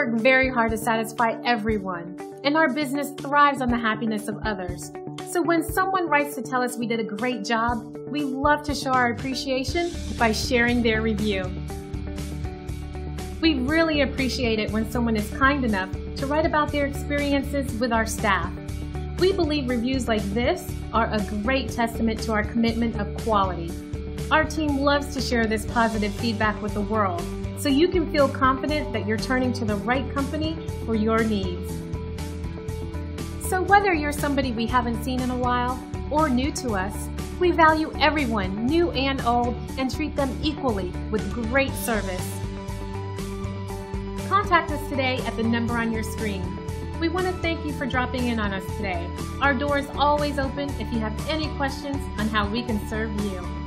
work very hard to satisfy everyone, and our business thrives on the happiness of others. So when someone writes to tell us we did a great job, we love to show our appreciation by sharing their review. We really appreciate it when someone is kind enough to write about their experiences with our staff. We believe reviews like this are a great testament to our commitment of quality. Our team loves to share this positive feedback with the world, so you can feel confident that you're turning to the right company for your needs. So whether you're somebody we haven't seen in a while or new to us, we value everyone, new and old, and treat them equally with great service. Contact us today at the number on your screen. We want to thank you for dropping in on us today. Our door is always open if you have any questions on how we can serve you.